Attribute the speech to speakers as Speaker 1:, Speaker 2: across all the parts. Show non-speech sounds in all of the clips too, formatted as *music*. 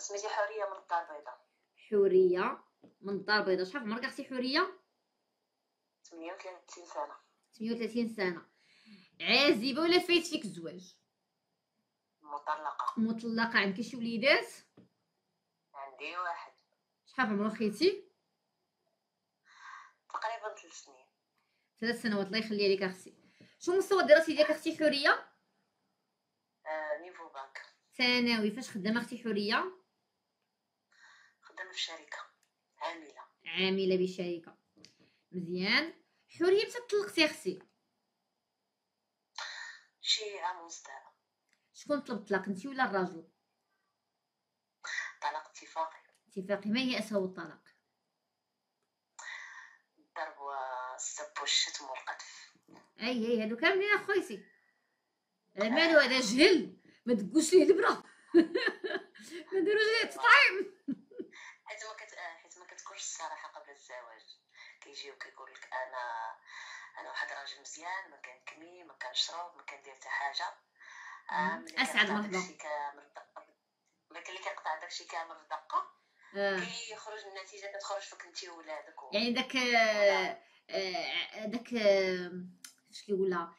Speaker 1: سميتي حورية من الدار البيضاء.
Speaker 2: حورية من الدار البيضاء. شحال عمرك أختي حورية؟
Speaker 1: 38 سنة.
Speaker 2: 38 سنة. عازبة ولا فايت فيك الزواج
Speaker 1: مطلقة.
Speaker 2: مطلقة. عندك شي وليدات؟
Speaker 1: عندي واحد.
Speaker 2: شحال عمرو خيتي؟
Speaker 1: تقريبا ثلاث سنين.
Speaker 2: ثلاث سنوات. الله يخلي لك أختي. شو مستوى الدراسي ديالك أختي حورية؟
Speaker 1: آه نيفو بانك.
Speaker 2: ثانوي. فاش خدامه أختي حورية؟
Speaker 1: خدامه في شركة عاملة.
Speaker 2: عاملة بشركة. مزيان. حوريه متى طلقتي أختي
Speaker 1: شي عام ونص دابا
Speaker 2: شكون طلب الطلاق انت ولا الراجل؟
Speaker 1: طلاق اتفاقي.
Speaker 2: اتفاقي. ما هي اسباب الطلاق؟
Speaker 1: الضرب والسب والشتم والقذف.
Speaker 2: أي أي هادو كاملين اخويتي هذا مالو هذا جهل؟ ما تقولش ليه البرا. *laughs* ما ديروش ليه التطعيم
Speaker 1: حيت ما كت... آه، حيت ما كتكونش الصراحه قبل الزواج كيجيو كيقول لك أنا أنا واحد راجل مزيان ما كنكمي ما كنشرب ما كندير حتى حاجة آه،
Speaker 2: مم.
Speaker 1: ملي
Speaker 2: أسعد
Speaker 1: كيقطع
Speaker 2: مرحبا.
Speaker 1: داكشي كامل الدقه ملي اللي كيقطع داكشي كامل في دقة
Speaker 2: آه.
Speaker 1: كيخرج النتيجة كتخرج فيك انت وولادك.
Speaker 2: يعني داك داك اش كيقولها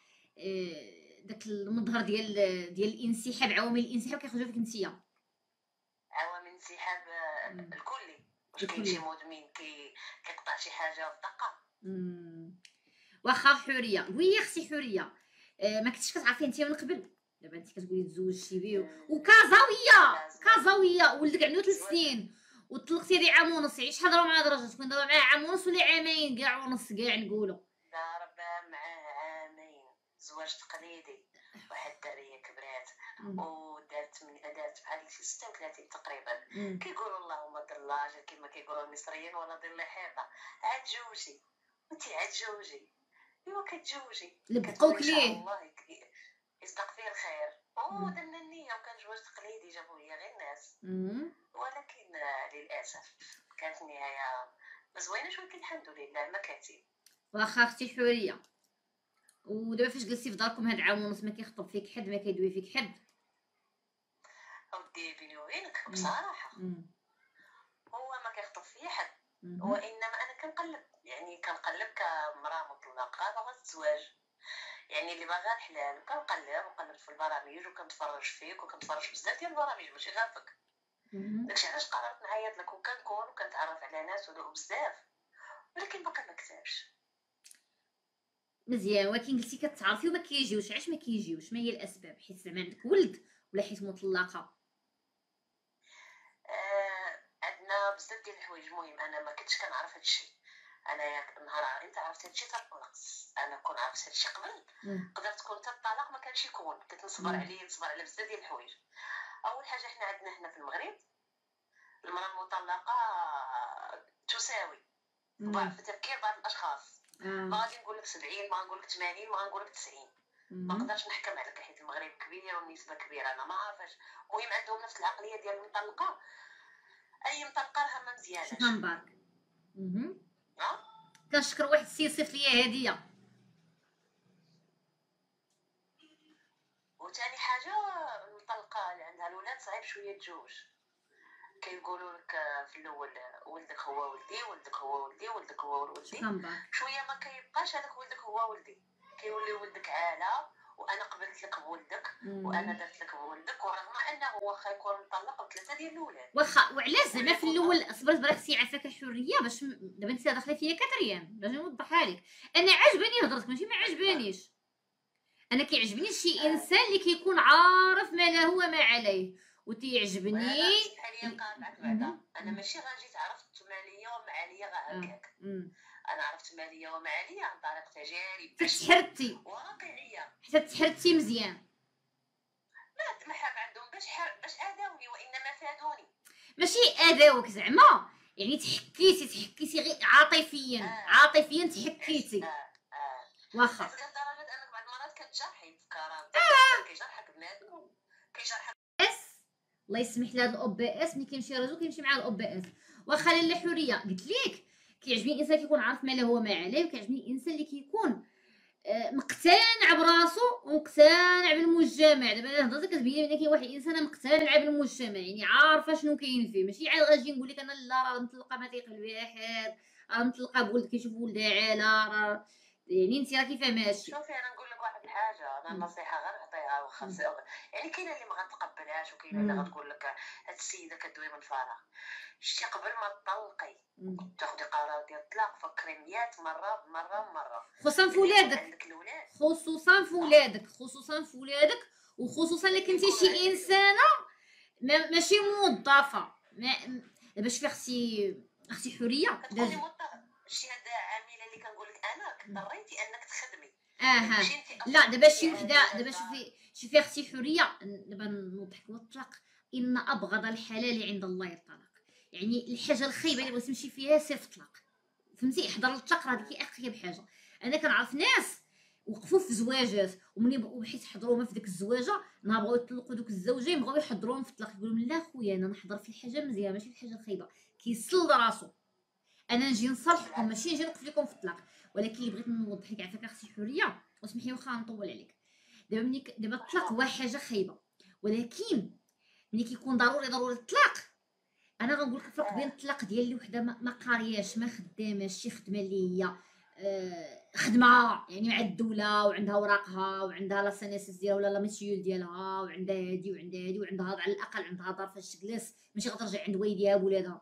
Speaker 2: داك المظهر ديال ديال الانسحاب عوامل الانسحاب كيخرجوا فيك نتيا
Speaker 1: عوامل انسحاب
Speaker 2: مم.
Speaker 1: الكلي. واش كاين. شي مدمن كي كيقطع شي حاجة في.
Speaker 2: واخا حورية. قولي يا أختي حورية. آه، ما كنتش كتعرفي انت من قبل؟ دابا انت كتقولي تزوجتي بيه
Speaker 1: مم. وكازاوية.
Speaker 2: كازاوية! ولدك عنده ثلاث. سنين. وطلقتي لي عام ونص. شحال هضروا مع درجه تكون هضروا معاه عام ونص ولا عامين. كاع ونص كاع نقولوا
Speaker 1: ضرب معاه عامين. زواج تقليدي. واحد الدريه كبرات. ودارت من دارت بحال شي 36 تقريبا. كيقولوا اللهم ضلاجه كما كيقولوا المصريين ولا ضل حيطه عاد جوجي. انت عاد جوجي. ايوا كتجوجي.
Speaker 2: لبقوك ليه؟
Speaker 1: الله يصدق فيه الخير. ودرنا النية. وكان زواج تقليدي جابوه هي غير الناس. ولكن آه، للأسف كانت النهاية ما زويناش ولكن الحمد لله. ما كاتب
Speaker 2: واخا أختي حورية. ودابا فاش جلستي في داركم هاد عام ونص ما كيخطب فيك حد ما كيدوي فيك حد؟
Speaker 1: اودي بيني وبينك.
Speaker 2: بصراحة.
Speaker 1: هو ما كيخطب فيه حد. وإنما أنا كنقلب يعني كنقلب كمراه مطلقة باغا الزواج. يعني اللي باغا الحلال وكنقلب وقلبت في البرامج وكنتفرج فيك وكنتفرج بزاف ديال البرامج ماشي غير فيك. داكشي علاش قررت نعيط لك وكنكون وكنتعرف على ناس ودوق بزاف. ولكن باقي ما كتبش.
Speaker 2: مزيان ولكن قلتي كتعرفي وما كيجيوش. علاش ما كيجيوش؟ ما هي الأسباب؟ حيت زعما عندك ولد ولا حيت مطلقة
Speaker 1: آه بزاف ديال الحوايج المهم أنا ما كنتش كنعرف هادشي أنا ياك نهار أنت عرفت هادشي تنقص أنا كون عرفت هادشي قبل. قدرت تكون حتى الطلاق ما كانش يكون. كنت نصبر. عليه نصبر على بزاف ديال الحوايج. أول حاجة حنا عندنا هنا في المغرب المرأة المطلقة تساوي. في تفكير بعض الأشخاص. ما
Speaker 2: آه.
Speaker 1: غادي نقول لك 70 ما غنقول لك 80 ما غنقول لك 90 ما. نقدرش نحكم عليك حيت المغرب كبير والنسبة كبيرة. أنا ما عارفاش المهم عندهم نفس العقلية ديال المطلقة. أي مطلقه راها ما مزياناش
Speaker 2: شكرا مبارك مهم.
Speaker 1: ها؟
Speaker 2: كنشكر واحد السي صيفط ليا هدية.
Speaker 1: وثاني حاجة المطلقة اللي عندها الولاد صعيب شوية تجوج. كيقولوا لك في الأول ولدك هو ولدي ولدك هو ولدي ولدك هو ولدي. شوية ما كيبقاش هذاك ولدك هو ولدي. كيولي ولدك عالة وأنا قبلت لك بولدك. وأنا درت لك بولدك ورغم أنه واخا يكون مطلق بثلاثه ديال الأولاد.
Speaker 2: واخا وعلاش زعما في الأول صبرت برك سي عافاك حريه باش دابا أنت داخلة فيا quatrième باش نوضحها لك. أنا عجباني هضرتك ماشي ما عجبانيش. أنا كيعجبني شي إنسان اللي كيكون عارف ما له وما عليه. وتيعجبني.
Speaker 1: أنا ماشي غنجي عرفت ماليه ومعالية غا هكاك.
Speaker 2: مم.
Speaker 1: أنا عرفت ماليه ومعاليه عن طريق تجارب
Speaker 2: تحرتي.
Speaker 1: واقعية.
Speaker 2: حتى تحرتي مزيان.
Speaker 1: ما ما حاب عندهم. باش. باش آذوني وإنما فادوني.
Speaker 2: ماشي اذاوك زعما. يعني تحكيتي تحكيتي غير عاطفيا.
Speaker 1: آه.
Speaker 2: عاطفيا تحكيتي
Speaker 1: آه آه.
Speaker 2: واخا.
Speaker 1: لدرجة انك بعض المرات كتجرحي في كرامتك كيجرحك بنادم. كيجرحك
Speaker 2: أس. الله يسمح لهاد الاو بي أس. ملي كيمشي الرجل كيمشي مع الاو بي أس. واخا لاله حوريه قلت لك كيعجبني الإنسان كيكون عارف ما له هو عليه وكيعجبني الإنسان اللي كيكون آه، مقتنع براسو ومقتنع بالمجتمع. دابا هضرتك كتبين لي كاين واحد الانسان مقتنع بالمجتمع يعني عارفة شنو كاين فيه. ماشي عاد غاجي نقول لك أنا لا راه مطلقة ما تيقل بها حد راه مطلقة بولد كيشوف ولدها عاله راه يعني انت راكي فاهماش
Speaker 1: شوفي أنا الحاجة
Speaker 2: أنا.
Speaker 1: النصيحه غير نعطيها واخا. يعني كاينة اللي ما غتقبلهاش وكاينه اللي. غتقول لك هاد السيده كدوي من فراغ. شتي قبل ما تطلقي. تاخدي قرار ديال الطلاق فكري 100 مرة مرة مرة.
Speaker 2: خصوصا في ولادك. خصوصا في ولادك. خصوصا في ولادك. وخصوصا إلا كنتي شي إنسانة ما ماشي موظفة. ما باش في حريه
Speaker 1: كتكوني
Speaker 2: داز-
Speaker 1: مضطره شي هاد عاملة اللي كنقول لك أنا اضطريتي أنك تخدمي. أها انت
Speaker 2: لا دابا شي وحده دابا شوفي شوفي خصي حريه دابا نوضح لك الطلاق إن أبغض الحلال عند الله الطلاق يعني الحاجة الخايبة اللي بغيتي تمشي فيها سير في الطلاق فهمتي؟ حضر الطلاق راه ديك اخيب حاجة. أنا كنعرف ناس وقفوا في زواجات ومني بقوا بحيث حضروهم في ديك الزواجة نهار بغاو يطلقوا دوك الزوجين بغاو يحضروهم في الطلاق. يقولوا لا خويا أنا نحضر في الحاجة مزيانه ماشي في الحاجة الخايبة. كيسل راسو. أنا نجي نصالحكم ماشي نجي نوقف لكم في الطلاق. ولكن بغيت نوضح لك عافاك خصي حرية وسمحي واخا نطول عليك. دابا ملي دابا الطلاق هو حاجة خايبة ولكن ملي كيكون ضروري ضروري الطلاق أنا غنقول لك الفرق بين الطلاق ديال اللي وحدة ما ما قارياش ما خداماش شي خدمة اللي هي آه، خدمة يعني مع الدولة وعندها اوراقها وعندها la CNSS ديالها ولا la mutuelle ديالها وعندها هادي وعندها هادي وعندها على الأقل عندها دار فاش تجلس ماشي غترجع عند والديها بولادها.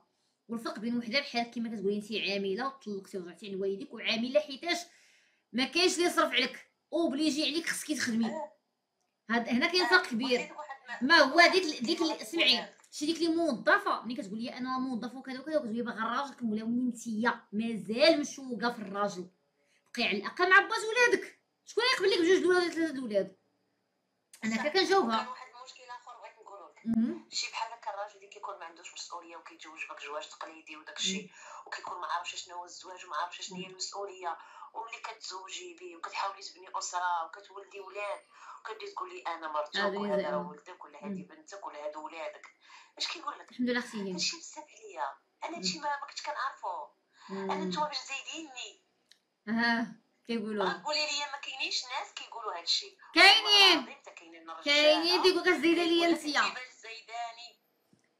Speaker 2: والفرق بين وحدة بحال كيما كتقولي انت عاملة وطلقتي ورجعتي عند والديك وعاملة حيتاش ما كاينش اللي يصرف عليك obligé عليك خصك تخدمي. هاد هنا كاين فرق كبير. ما هو ديك ديك سمعي شي ديك اللي موظفة ملي كتقول لي أنا موظفة وكذا وكذا وكتقول لي باغا الراجل كنقول لها ولي نتيا مازال مشوقة في الراجل. بقي على الأقل مع باز ولادك. شكون يقبل لك بجوج الاولاد ولا ثلاثة الاولاد أنا كنجاوبها
Speaker 1: كان واحد المشكل اخر بغيت نقول لك
Speaker 2: مهم.
Speaker 1: شي بحال هكا الراجل اللي كيكون ما عندوش مسؤوليه وكيتزوج بك زواج تقليدي وداك الشيء وكيكون ما عارفش شنو هو الزواج وما عارفش شنو هي المسؤوليه وملي كتزوجي به وكتحاولي تبني اسره وكتولدي ولاد وكتبدي تقولي أنا مرتك وهذا. راه ولدك ولا هذه بنتك ولا هادو ولادك اش كيقول لك
Speaker 2: الحمد لله أختي
Speaker 1: هادشي بزاف عليا أنا هادشي ما كنتش كنعرفو
Speaker 2: أنا.
Speaker 1: نتوما باش زايديني
Speaker 2: كيقولوا؟
Speaker 1: قولي لي ما كاينينش ناس كيقولوا العظيم تا كاينين.
Speaker 2: كاينين تيقول لك زايده ليا
Speaker 1: زايداني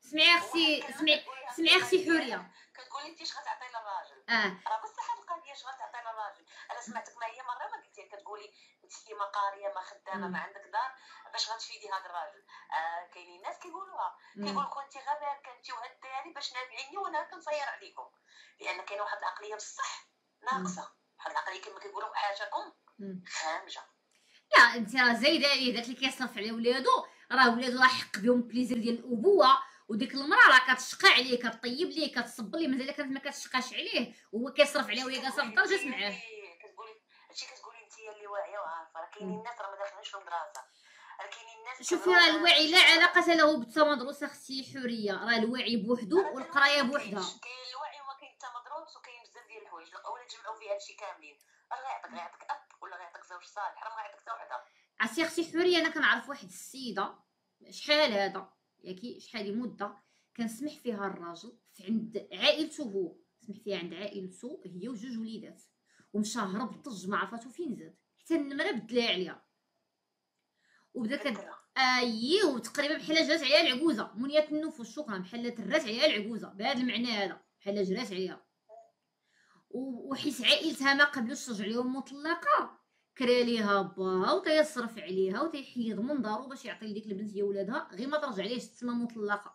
Speaker 2: سمعي
Speaker 1: أختي
Speaker 2: سمعي سمعي أختي حورية.
Speaker 1: كتقولي انت اش غتعطي للراجل
Speaker 2: آه.
Speaker 1: راه بصح هاد القضية اش غتعطي للراجل أنا سمعتك ما هي مرة ما قلتي كتقولي انت ما قاريه ما
Speaker 2: خدامة.
Speaker 1: ما عندك دار باش غتفيدي هاد الراجل. آه كاينين ناس كيقولوها. كيقول لك انت غير باركة انت وهاد الدراري باش نابعيني وأنا كنصير عليكم. لأن كاين واحد العقلية بصح ناقصة. واحد العقليه كما كيقولوا حاجكم.
Speaker 2: مم.
Speaker 1: خامجه
Speaker 2: لا انت راه زايدة عليه داك اللي كيصرف على ولادو راه ولادو راه حق بهم بليزير ديال الأبوة وديك المرأة راه كتشقى عليه كطيب ليه كتصب ليه مازال كانت ما كتشقاش عليه وهو كيصرف عليها وهي كتصرف درجات معاه.
Speaker 1: كتقولي هادشي كتقولي انت اللي واعية وعارفة راه كاينين الناس راه ما داخلينش في المدرسة. راه كاينين الناس
Speaker 2: شوفي راه الوعي لا علاقة له بالتمدرس أختي حورية. راه الوعي بوحدو والقراية بوحدها.
Speaker 1: كاين الوعي وما كاين التمدرس وكاين الحوايج اولا تجمعوا فيها هادشي كاملين. راه غيعطيك غيعطيك أب ولا غيعطيك زوج صالح؟ راه ما غيعطيك حتى وحدة.
Speaker 2: عرفتي أختي حورية أنا كنعرف واحد السيدة. شحال هذا؟ ياكي شحال مدة؟ كنسمح فيها الراجل في عند عائلته هو. سمح فيها عند عائلته هي وجوج وليدات. ومشى هرب طج ما عرفاتو فين زاد؟ حتى النمرة بدلها عليها. وبدا كد. أييه وتقريبا بحال جرات عليها العجوزه منية النفوس شكرا بحال ترات عليها العجوزه بهذا المعنى هذا بحال جرات عليها وحيت عائلتها ما قبلوش ترجع لهم مطلقة كرا ليها باها وتيصرف عليها وتيحيد من دارو باش يعطي لديك البنت هي ولادها غير ما ترجع ليه تسمى مطلقة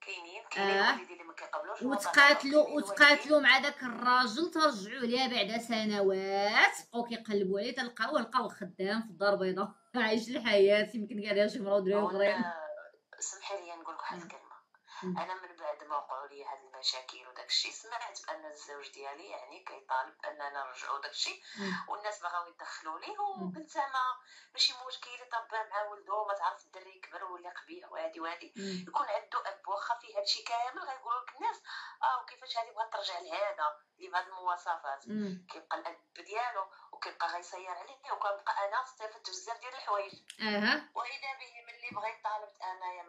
Speaker 1: كاينين كاينين
Speaker 2: آه.
Speaker 1: اللي ما كيقبلوش
Speaker 2: وتقاتلوا مع داك الراجل ترجعوا ليها بعد سنوات بقاو كيقلبوا عليه تلقاوه لقاوه خدام في الدار البيضاء *laughs* عايش الحياة يمكن كاع شي مرا ودراري. اخرين
Speaker 1: وأنا سمحي لي نقول لك واحد.
Speaker 2: الكلمة.
Speaker 1: أنا من بعد ما وقعوا لي هاد المشاكل وداك الشيء سمعت بأن الزوج ديالي يعني كيطالب اننا نرجعوا داك الشيء. والناس بغاو يدخلوا ليه وقلت زعما ماشي مشكل طب مع ولدو ما تعرف الدري يكبر ولا قبيح وهادي وهادي. يكون عنده أب واخا فيه هادشي كامل غيقولوا لك الناس آه وكيفاش هادي بغات ترجع لهذا اللي بهاد المواصفات. كيبقى الأب ديالو وكيبقى غيسير عليه وكنبقى أنا استفدت بزاف ديال الحوايج.
Speaker 2: أها.
Speaker 1: وإذا به ملي بغيت طالبت أنايا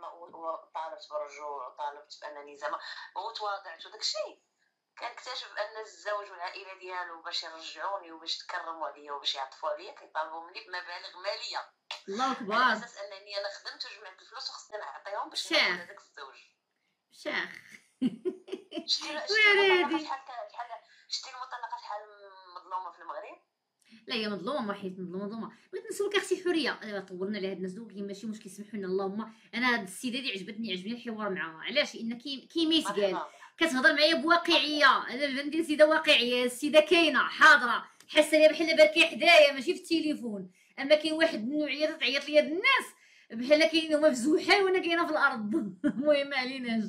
Speaker 1: طالبت بالرجوع وطالبت بأنني زعما وتواضعت وداك الشيء. كنكتشف أن الزوج والعائلة ديالو باش يرجعوني وباش تكرموا عليا وباش يعطفوا عليا كيطالبوا مني بمبالغ مالية.
Speaker 2: الله
Speaker 1: على
Speaker 2: أكبر.
Speaker 1: أساس أنني أنا خدمت وجمعت الفلوس وخصني نعطيهم باش. نأخذ هذاك الزوج
Speaker 2: شاخ
Speaker 1: شتي *laughs* شحال شتي المطلقة شحال مظلومة في المغرب؟
Speaker 2: لا هي مظلومة وحيد مظلومة مظلومة. بغيت نسولك أختي حوريه دابا طولنا على هاد الناس دوك ماشي مشكل سمحوا لنا اللهم. أنا هاد السيدة دي عجبتني عجبني الحوار معاها. علاش؟ لأن كي كيميت قال. كتهضر معايا بواقعية. أنا ندير سيدة واقعية السيدة كاينة حاضرة. حاسة ليا بحال بركي حدايا ماشي في التليفون. أما كاين واحد النوعية تعيط ليا الناس بحال كاين هما في الزحال وأنا كاينة في الأرض. *laughs* المهم ما عليناش.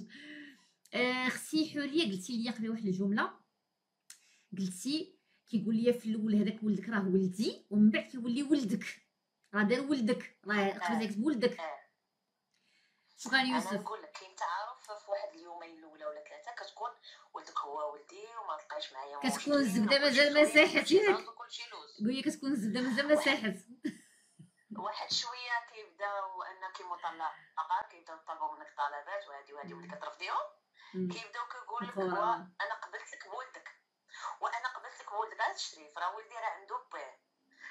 Speaker 2: آه، أختي حوريه قلتي لي قبل واحد الجملة. قلتي كيقول لي في الأول هذاك ولدك راه ولدي ومن بعد كيولي ولدك. راه دار ولدك راه قبل كتب ولدك
Speaker 1: آه.
Speaker 2: شكرا
Speaker 1: أنا
Speaker 2: يوسف.
Speaker 1: نقول لك كاين تعارف في واحد اليومين الأولى ولا ثلاثة كتكون ولدك هو ولدي وما تلقايش معايا
Speaker 2: كتكون
Speaker 1: وكلشي
Speaker 2: مازال ما ساحت ياك؟ قول لي كتكون الزبده مازال ما ساحت
Speaker 1: واحد شوية كيبداو انك مطلقه كيبداو يطلبوا منك طلبات وهادي وهادي وليك كترفضيهم. كيبداو كيقول لك أنا قبلت لك بولدك. وأنا قبلت لك بولدك غير تشريف راه ولدي راه عنده باه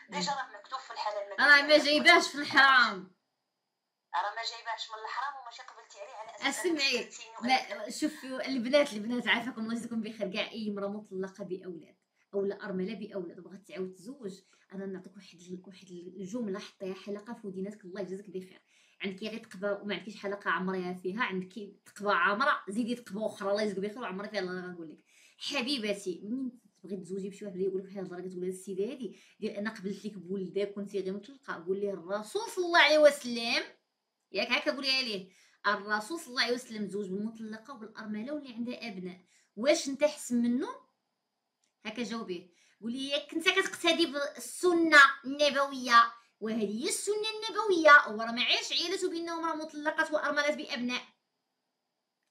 Speaker 1: ديجا راه مكتوب في الحلال
Speaker 2: راه ما جايباش في الحرام.
Speaker 1: راه ما جايباش من الحرام وماشي قبلتي عليه على أساس أسمعي،
Speaker 2: لا شوف البنات البنات عافاكم الله يجزيكم بخير. كاع أي امرأة مطلقة بأولاد أو لا أرملة بأولاد وبغات تعاود تزوج أنا نعطيك واحد واحد الجملة حطيها حلقة في وديناتك. الله يجزيك بخير. عندك غير تقبه وما عندكيش حلقة عمريها فيها عندك تقبه عامره زيدي تقبه أخرى. الله يجزيك بخير وعمري فيها الله غنقول لك. حبيبتي منين تبغي تزوجي بشي واحد يقول لك بحال الهضره كتقول السيدة هادي؟ ديال أنا قبلت لك بولدك كنتي غير مطلقه قول ليه الرسول صلى الله عليه وسلم. ياك هكا قوليها ليه الرسول صلى الله عليه وسلم تزوج بالمطلقة وبالأرملة واللي عندها أبناء. واش أنت احسن منه؟ هكا جاوبيه قولي ياك كنت كتقتدي بالسنة النبوية. وهذه هي السنة النبوية. وراه ما عايش عيالته راه مطلقات وارملات بأبناء.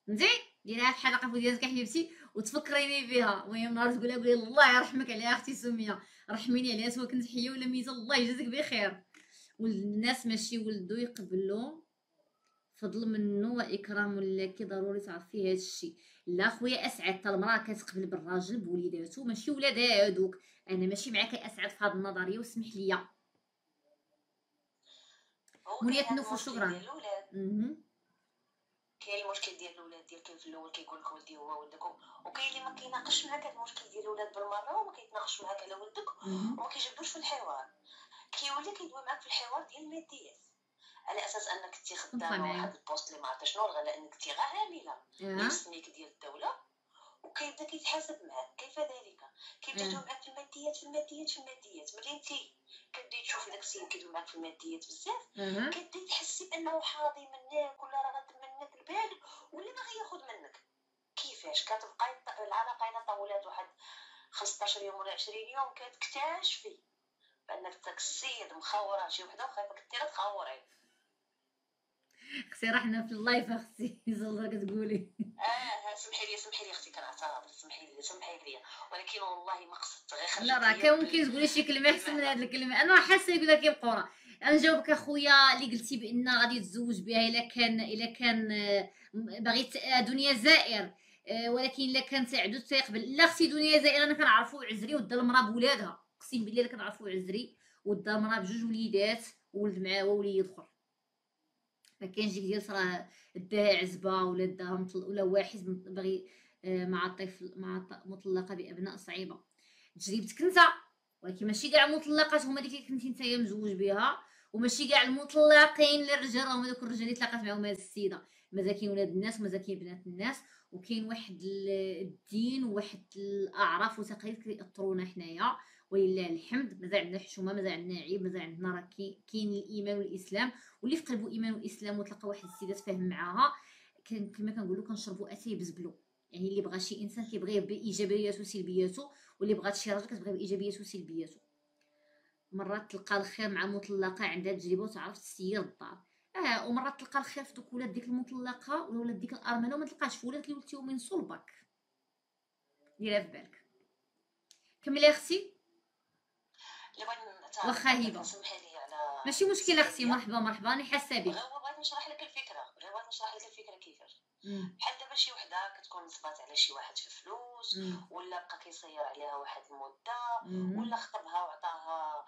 Speaker 2: فهمتي ديريها في حلقه في ديالك حبيبتي. وتفكريني بها. المهم نهار تقولها قولي الله يرحمك عليها أختي سمية. رحميني عليها سواء كنت حية ولا ميته الله يجازيك بخير. والناس ماشي ولدو يقبلوا فضل منه وإكرام لك ضروري تعرفي هذا الشيء لا خويا أسعد حتى المرأة كتقبل بالراجل بوليداتو ماشي ولادها هادوك. أنا ماشي معاك يا أسعد في هذه النظرية واسمح لي
Speaker 1: هو
Speaker 2: منية
Speaker 1: كاين
Speaker 2: نوف
Speaker 1: المشكل
Speaker 2: وشكرا.
Speaker 1: ديال الاولاد
Speaker 2: مهم.
Speaker 1: كاين المشكل ديال الأولاد ديال كاين في الأول كيقول لك ولدي هو ولدك وكاين اللي ما كيناقش معاك هذا المشكل ديال الأولاد بالمرة وما كيتناقش معاك على ولدك. وما كيجبدوش في الحوار كيولي كيدوي معاك في الحوار ديال الماديات على أساس أنك
Speaker 2: نطلع
Speaker 1: خدامه. واحد ال poste اللي ما عرفت شنو الغلا أنك كنتي غير عامله
Speaker 2: آه.
Speaker 1: يسميك ديال الدولة وكيبدا كيتحاسب معاك كيف ذلك كيبدا
Speaker 2: آه.
Speaker 1: يدوي معاك في الماديات في الماديات في الماديات ملي انت كتبداي تشوفي داك السيد كيدوي معاك في الماديات بزاف
Speaker 2: أها.
Speaker 1: كتبداي تحسي بأنه حاضي منك ولا راه البال ولا باغي ياخذ منك. كيفاش؟ الط- العلاقه الا طولات واحد 15 يوم ولا 20 يوم كتكتشفي بأنك داك السيد مخورة شي وحدة وخايفة كثيره تخوري.
Speaker 2: أختي رحنا في اللايف أختي زلزه كتقولي.
Speaker 1: آه سمحي لي سمحي لي أختي كنعترض سمحي لي سمحي لي. ولكن والله ما قصدت غير خرجت
Speaker 2: لا راه كان ممكن تقولي شي كلمة أحسن من هذه الكلمة. أنا حاسة يقول لك يبقوا راه. أنا نجاوبك أخويا اللي قلتي بأن غادي تزوج بها إلا كان إلا كان آه، باغي آه، دنيا زائر. آه، ولكن إلا كان تعدو تيقبل. لا أختي دنيا زائر أنا كنعرفو عزري ودا المرأة بولادها. اقسم بالله كنعرفو عزري ودا المرأة بجوج وليدات وولد معاه وليد آخر. ما ديك ديال راه داها عزبة ولا داها. ولا واحد باغي آه، مع طفل مع مطلقة بأبناء صعيبة. تجربتك انت ولكن ماشي كاع المطلقات هما اللي كنتي نتايا مزوج بها وماشي كاع المطلقين للرجال راهم هذوك الرجال اللي تلاقات معاهم هاد السيدة. مازال كاين ولاد الناس ومازال كاين بنات الناس؟ وكاين واحد ال- الدين وواحد الأعراف وتقاليد كيأثرونا حنايا. ولله الحمد مازال عندنا حشومه مازال عندنا عيب مازال عندنا راه كاين الإيمان والإسلام. واللي في قلبه إيمان وإسلام وتلقى واحد السيدة تفاهم معاها كما كنقولوا كنشربوا اتاي بزبلو. يعني اللي بغى شي إنسان كيبغيه بايجابياته وسلبياته واللي بغات شي راجل كتبغيه بإيجابياته وسلبياته. مرات تلقى الخير مع مطلقة عندها تجربة وتعرف تسير الدار. آه ومرات تلقى الخير في دوك ولاد ديك المطلقة ولا ولاد ديك الأرملة وما تلقاش في ولاد اللي ولدتيهم من صلبك. ديرها في بالك. كملي
Speaker 1: أختي.
Speaker 2: واخا
Speaker 1: على
Speaker 2: ماشي مشكلة أختي مرحبا مرحبا أنا حاسة بك
Speaker 1: هو بغيت نشرح لك الفكرة غير بغيت نشرح لك الفكرة كيفاش. بحال دابا شي وحدة كتكون نصبات على شي واحد في فلوس
Speaker 2: مم.
Speaker 1: ولا بقى كيصير عليها واحد المدة
Speaker 2: مم.
Speaker 1: ولا خطبها وعطاها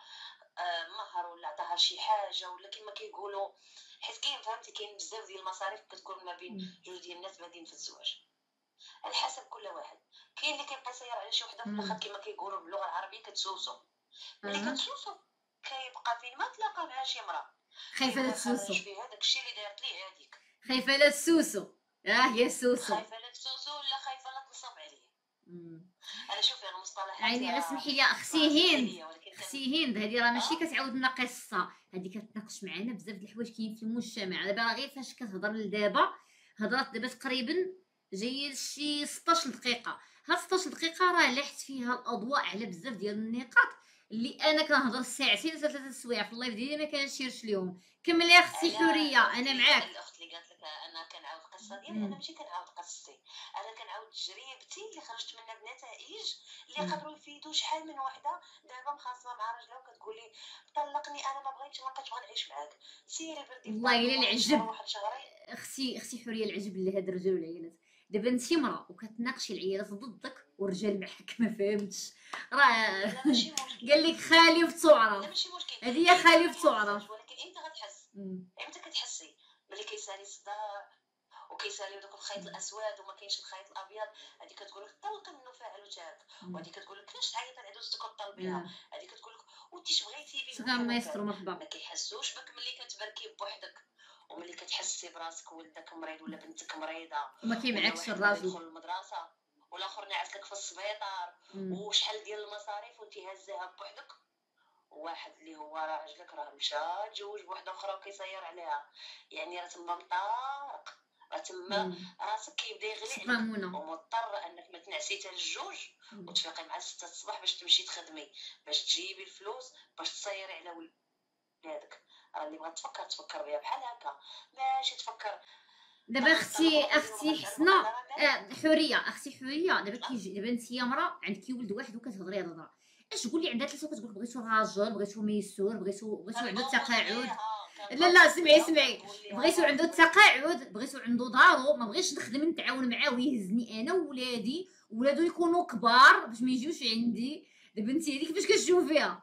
Speaker 1: آه، مهر ولا عطاها شي حاجة ولا كما كيقولوا حيت كاين فهمتي كاين بزاف ديال المصاريف كتكون ما بين. جوج ديال الناس بادين في الزواج على حسب كل واحد كاين اللي كيبقى يسير على شي وحدة في. الأخر كما كيقولوا باللغة العربية كتسوسو ملي. كتسوسو كيبقى فين؟ ما تلاقى مع شي مرا.
Speaker 2: خايفة لا تسوسو.
Speaker 1: فيه هذاك الشيء اللي دارت ليه هذيك
Speaker 2: خايفة لا تسوسو. آه يا سوسو.
Speaker 1: خايفة لا تسوسو ولا خايفة لا تنصب عليه. أنا شوفي أنا مصطلحات
Speaker 2: عيني غير سمحي لي أختي
Speaker 1: عرفتش
Speaker 2: هند.
Speaker 1: هي، ولكن كان-
Speaker 2: أختي هند. هذه راه ماشي كتعاود لنا قصة. هذه كتناقش معنا بزاف د الحوايج كاين في المجتمع. دابا راه غير فاش كتهضر لدابا هضرات دابا تقريبا جاية شي 16 دقيقة. هاد 16 دقيقة راه لاحت فيها الأضواء على بزاف ديال النقاط. اللي أنا كنهضر ساعتين ولا ثلاثة سوايع في اللايف ديالي ما كنشيرش ليهم. كملي
Speaker 1: أختي
Speaker 2: حوريه أنا معاك.
Speaker 1: الأخت اللي قالت لك أنا كنعاود القصة ديالي. أنا ماشي كنعاود قصتي. أنا كنعاود تجربتي اللي خرجت منها بنتائج. اللي قدروا يفيدوا شحال من وحدة. دابا مخاصمة مع راجلها وكتقول لي طلقني أنا ما بغيتش ما بقيتش بغا نعيش معاك. سيري بردي
Speaker 2: والله
Speaker 1: واحد
Speaker 2: العجب. أختي أختي حورية العجب لهاد الرجال والعيالات. دابا انت مرا وكتناقشي العيالات ضدك والرجال معاك ما فهمتش. راه قال لك خالي في تعرف هذه هي خالي في تعرف
Speaker 1: ولكن أنت غتحس. إمتى كتحسي ملي كيسالي الصداع وكيساليو دوك الخيط الأسود وما كاينش الخيط الأبيض. هذه كتقول لك طلق منه فاعل وتاب
Speaker 2: مم.
Speaker 1: وهذه كتقول لك كيفاش تعيط على عدوزتك وطلبيها
Speaker 2: آه.
Speaker 1: هذه كتقول لك اش بغيتي بيه
Speaker 2: ما يستر
Speaker 1: ما
Speaker 2: مرحبا
Speaker 1: كيحسوش بك ملي كتبركي بوحدك. وملي كتحسي براسك ولدك مريض ولا بنتك مريضة
Speaker 2: وما
Speaker 1: بغا
Speaker 2: الراجل
Speaker 1: يدخل المدرسة والآخر نعس لك في السبيطار. وشحال ديال المصاريف وانت هزاها بوحدك؟ واحد اللي هو راجلك راه مشى تزوج بوحده أخرى وكيسير عليها. يعني راه تما مطارق راه تما. راسك كيبدا يغلي عليك. ومضطر أنك ما تنعسي حتى للجوج. وتفيقي مع 6 الصباح باش تمشي تخدمي باش تجيبي الفلوس باش تصيري على ولادك. راه اللي بغات تفكر تفكر بها. بحال هكا. ماشي تفكر.
Speaker 2: دابا أختي أختي حسنى آه، حورية. أختي حورية دابا كيجي دابا انت يا مرا عندك ولد واحد وكتهضري الهضره اش تقول لي عندها ثلاثة وكتقول لك بغيتو راجل بغيتو ميسور بغيتو بغيتو عنده التقاعد لا لا سمعي سمعي بغيتو عنده التقاعد بغيتو عنده دارو. ما بغيتش نخدم نتعاون معاه ويهزني أنا وولادي. ولادو يكونوا كبار باش ما يجيوش عندي. دابا انت هذيك كيفاش كتشوفيها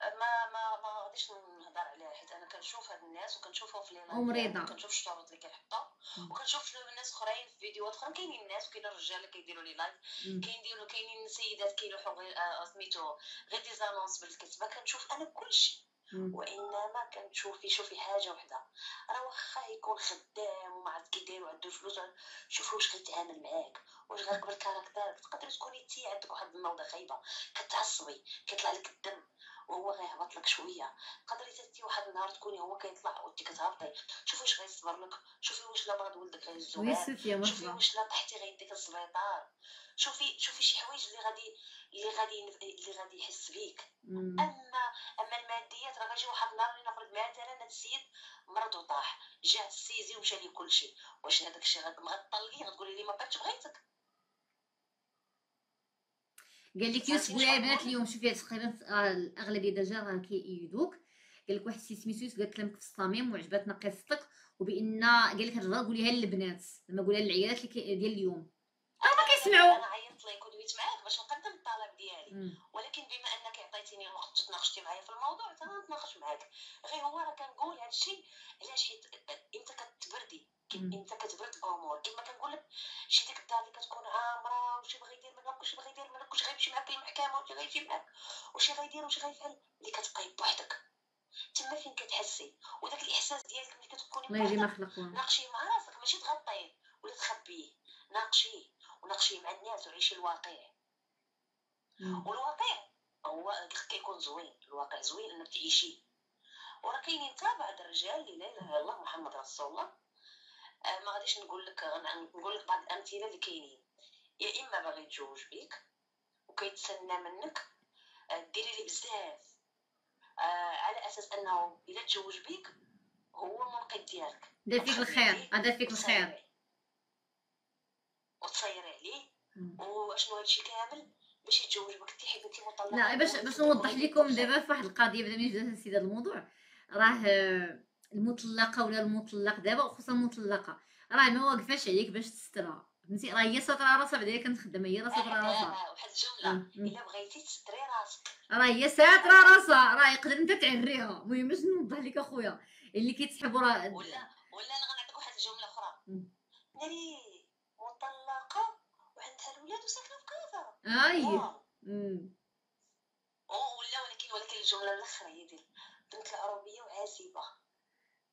Speaker 1: ما ما ما غاديش نهضر عليها حيت أنا كنشوف هاد الناس وكنشوفهم في les lives
Speaker 2: ومريضة.
Speaker 1: كنشوف الشروط اللي كيحطوا
Speaker 2: مم.
Speaker 1: وكنشوف الناس اخرين في فيديوهات اخرين كاينين الناس وكاينين الرجال اللي كيديروا les lives
Speaker 2: مم.
Speaker 1: كاينديروا كاينين السيدات كيلوحوا آه، سميتو غير des annonces بالكتابه كنشوف أنا كلشي. وإنما كنشوفي شوفي حاجة وحده راه واخا يكون خدام وما عرفت كيدير وعنده الفلوس شوفي واش غيتعامل معاك واش غيقبل كاركترك تقدري تكوني انتي عندك واحد النوضة خايبه كتعصبي كيطلع لك الدم وهو غيهبط لك شوية. تقدري تاتي واحد النهار تكوني هو كيطلع وانت كتهبطي شوفي واش غيصبر لك شوفي واش لا مرض ولدك غيهزو شوفي واش لا طحتي غيديك السبيطار شوفي شوفي شي حوايج اللي غادي اللي غادي اللي غادي يحس بيك. أما أما الماديات راه غيجي واحد النهار اللي نفرض مثلا هاد السيد مرض وطاح. جا ال saisie ومشى ليه كلشي واش هذاك الشيء غتطلقيه غتقولي لي ما بقيتش بغيتك.
Speaker 2: قال لك يوسف ويا بنات اليوم؟ شوفي تقريبا آه، الأغلبية déjà راه كيأيدوك قال لك واحد السي سميتو يوسف قال كلامك في الصميم وعجبتنا قصتك وبأن قال لك هاد الهضره قوليها للبنات زعما قولها للعيالات ديال اليوم. هما كيسمعوا.
Speaker 1: لك ودويت معاك باش نقدم الطلب ديالي. ولكن بما أنك عطيتيني الوقت تناقشتي معايا في الموضوع تناقش معاك. غير هو راه كنقول هذا الشيء علاش حيت إنت كتبردي. إنت كتبرد الأمور. كما كنقول لك شي ديك الدار اللي كتكون عامره وشي بغى يدير منك وشي بغى يدير منك وشي غيمشي معاك للمحكمه وشي غيجي معاك وشي غيدير وشي غيفعل اللي كتبقاي بوحدك. تما فين كتحسي؟ وداك الإحساس ديالك ملي كتكوني
Speaker 2: يجي ما.
Speaker 1: ناقشي مع راسك ماشي تغطيه ولا تخبيه. ناقشيه. وناقشيه مع الناس وعيشي الواقع. والواقع هو كيكون زوين. الواقع زوين إنك تعيشيه وراه كاينين حتى بعض الرجال اللي لا إله إلا الله محمد رسول الله آه ما غاديش نقول لك نقول لك بعض الأمثلة اللي كاينين. يا إما باغي يتزوج بيك وكيتسنى منك آه، ديري لي بزاف آه على أساس أنه إلا تزوج بيك هو المنقذ ديالك.
Speaker 2: دار فيك الخير هذا فيك الخير.
Speaker 1: وتصيري عليه. وشنو هادشي كامل؟ باش يتزوج بك انت حيت انت مطلقة
Speaker 2: لا باش باش نوضح لكم دابا في واحد القضية بدا من جات هذا الموضوع. راه آه، المطلقة ولا المطلق دابا وخصوصا المطلقه راه ما واقفاش عليك باش تسترها فهمتي؟ راه هي ساتره راسها بعدا خدامه هي راه ساتره راسها.
Speaker 1: واحد
Speaker 2: الجملة.
Speaker 1: إلا بغيتي تستري راسك.
Speaker 2: راه هي ساترة راسها. راه يقدر أنت تعريها. المهم باش نوضح لك أخويا اللي كيتسحبوا راه
Speaker 1: ولا ولا أنا غنعطيك واحد الجملة
Speaker 2: أخرى.
Speaker 1: ناري مطلقة وعندها الولاد وساكنه في كازا
Speaker 2: اي
Speaker 1: ولا ولكن ولكن الجملة الأخرى هي ديال بنت العروبيه وعازبه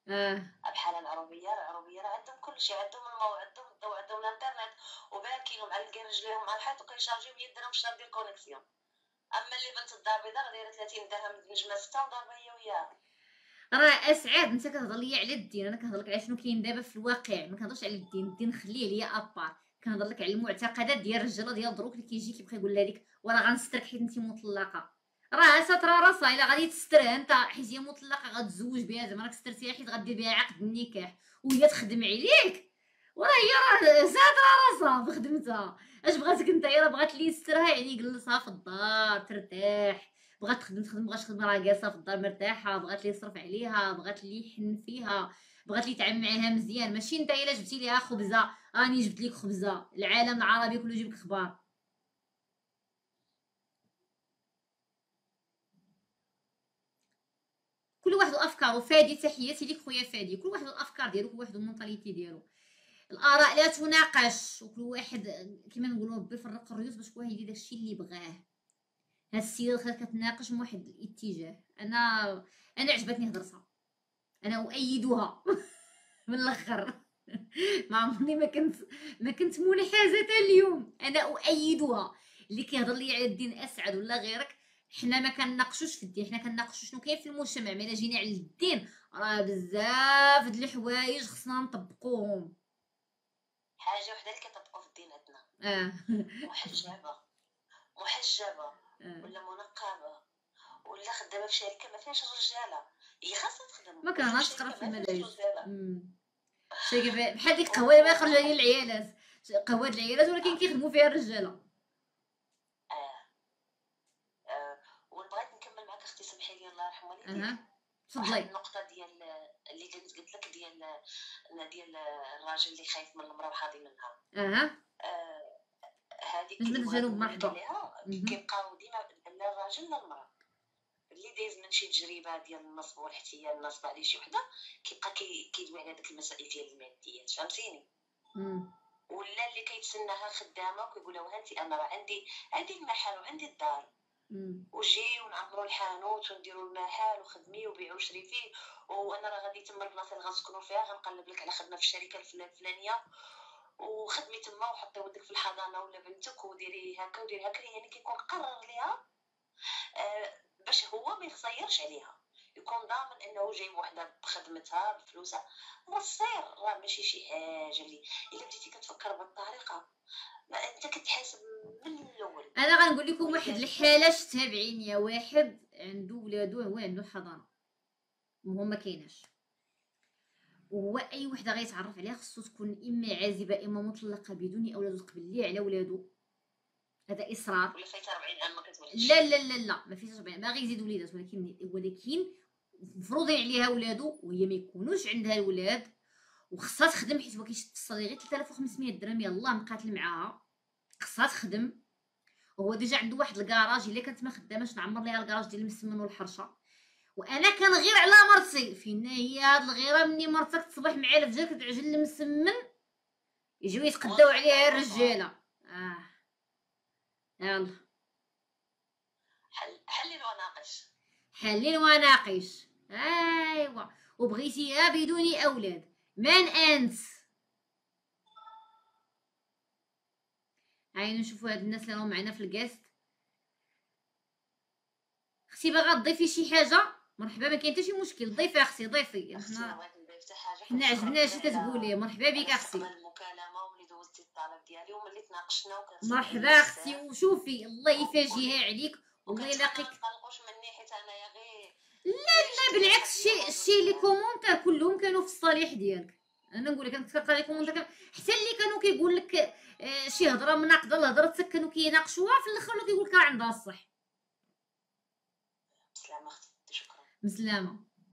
Speaker 2: آه.
Speaker 1: بحال العروبيه العروبيه راه عندهم كل شيء عندهم الماء وعندهم الضوء وعندهم الإنترنت وباكين ومعلقين رجليهم على الحيط وكيشارجيو 100 درهم في الشهر ديال connexion أما اللي بنت الدار البيضاء دايره 30 درهم نجمة ستة وضاربه هي وياها.
Speaker 2: راه اسعاد انت كتهضر ليا على الدين أنا كنهضر لك على شنو كاين دابا في الواقع ما كنهضرش على الدين الدين خليه ليا ابار كنهضر لك على المعتقدات ديال الرجالة ديال دروك اللي كيجي كيبقى يقول لها ديك وراه غنسترك حيت انت مطلقة. راه ساتره راسها إلا غادي تسترها أنت حيت هي مطلقة غتزوج بها زعما راك سترتيها حيت غدير بها عقد النكاح وهي تخدم عليك. وراه هي راه ساتره راسها بخدمتها. أش بغاتك أنت؟ راه بغات لي يسترها يعني يجلسها في الدار ترتاح. بغات تخدم تخدم بغات تخدم راه جالسه في الدار مرتاحة بغات لي يصرف عليها بغات لي يحن فيها بغات لي يتعامل معاها مزيان. ماشي انت إلا جبتي ليها خبزه راني جبت لك خبزه العالم العربي كله يجيب لك أخبار كل واحد وأفكاره. فادي تحياتي ليك خويا فادي. كل واحد والأفكار ديالو كل واحد والمونطاليتي ديالو. الآراء لا تناقش. وكل واحد كما نقولوا ربي يفرق الريوس باش كل واحد يدير داكشي اللي بغاه. هاد السيده خلات كتناقش من واحد الاتجاه. أنا أنا عجبتني هضرتها أنا أؤيدها. *laughs* من الأخر. *laughs* ما عمرني ما كنت ما كنت منحازة اليوم. أنا أؤيدها. اللي كيهضر لي على الدين أسعد ولا غيرك حنا ما كنناقشوش في الدين. حنا كنناقشوا شنو كاين في المجتمع. ملي جينا على الدين. راه بزاف د الحوايج خصنا نطبقوهم.
Speaker 1: حاجة وحدة اللي كتطبقوا في الدين عندنا آه. *laughs* محجبة.
Speaker 2: محجبة.
Speaker 1: ولا منقبة ولا خدامة في شركة ما فيهاش رجالة. هي خاصها تخدم
Speaker 2: ما كرهناش تقرا في المدارس. أمم. شي بحال ديك القهوه ما يخرج عليها العيالات. قهوه العيالات ولكن كيخدموا فيها الرجالة.
Speaker 1: آه. آه. وبغيت نكمل معك أختي سمحي لي الله يرحم والديك.
Speaker 2: تفضلي
Speaker 1: النقطة ديال اللي قلت لك ديال ديال الراجل اللي خايف من المرأة وحاضي منها
Speaker 2: أها.
Speaker 1: آه، هذيك
Speaker 2: نجم
Speaker 1: لك
Speaker 2: مرحبا.
Speaker 1: كيبقاو ديما لا الراجل لا المرأة اللي دايز من شي تجربة ديال النصب والاحتيال نصب عليه شي وحدة كيبقى كي- كيدوي على داك المسائل ديال الماديات فهمتيني. ولا اللي كيتسناها خدامة وكيقول لها انت أنا راه عندي عندي المحل وعندي الدار. وجي ونعمروا الحانوت ونديروا المحل وخدمي وبيعوا وشري فيه وأنا راه غادي تما البلاصة اللي غنسكنوا فيها غنقلب لك على خدمة في الشركة الفلا- الفلانية وخدمي تما وحطي ولدك في الحضانة ولا بنتك وديري هكا وديري هكا يعني كيكون قرر ليها آه، باش هو ما يخسرش عليها. يكون ضامن إنه جايب وحدة بخدمتها بفلوسها. السير راه ماشي شي حاجة اللي إلا بديتي كتفكر بالطريقة. ما أنت كتحاسب من الأول.
Speaker 2: أنا غنقول لكم واحد الحالة شفتها بعينيا واحد عنده ولادو هو عنده الحضانه وهو ما كايناش. وهو اي وحدة غيتعرف عليها خصو تكون إما عازبة إما مطلقة بدون أولاد تقبل ليه على ولادو. هذا إصرار.
Speaker 1: ولا فايته 40 عام ما كتولدش
Speaker 2: لا لا لا لا ما فيش ربع باغي يزيد وليدات ولكن ولكن مفروضين عليها ولادو وهي ما يكونوش عندها الولاد. وخصها تخدم حيت هو كيشد في ال salaire غير 3500 درهم يلاه مقاتل معاها. خصها تخدم. وهو déjà عنده واحد الكراج إلا كانت ما خداماش نعمر ليها الكراج ديال المسمن والحرشة. وأنا كنغير على مرتي فين هي هاد الغيرة مني مرتك تصبح مع الفجر كتعجن المسمن يجيو يتقداو عليها الرجالة. آه. يلا.
Speaker 1: حل حلل وناقش
Speaker 2: حلل وناقش ايوا وبغيتيها بدون أولاد. من أنت؟ هاي نشوفوا هاد الناس اللي راهم معنا في الكاست أختي باغا تضيفي شي حاجة؟ مرحبا ما كاين حتى شي مشكل. ضيفي أختي ضيفي
Speaker 1: أختي
Speaker 2: حنا عجبنا اش تتقولي مرحبا بك
Speaker 1: أختي
Speaker 2: مرحبا أختي وشوفي الله يفاجئها عليك. والله
Speaker 1: إلا
Speaker 2: لقيك
Speaker 1: غير.
Speaker 2: لا بالعكس. الشيء الشيء les commentaires كلهم كانوا في الصالح ديالك. أنا نقول لك أنا كنت كنقرا les commentaires حتى اللي كانوا كيقول لك آه، شي هضرة مناقضة لهضرتك كانوا كيناقشوها في الآخر كيقول لك راه عندها الصح
Speaker 1: بسلامه أختي شكرا
Speaker 2: مسلامه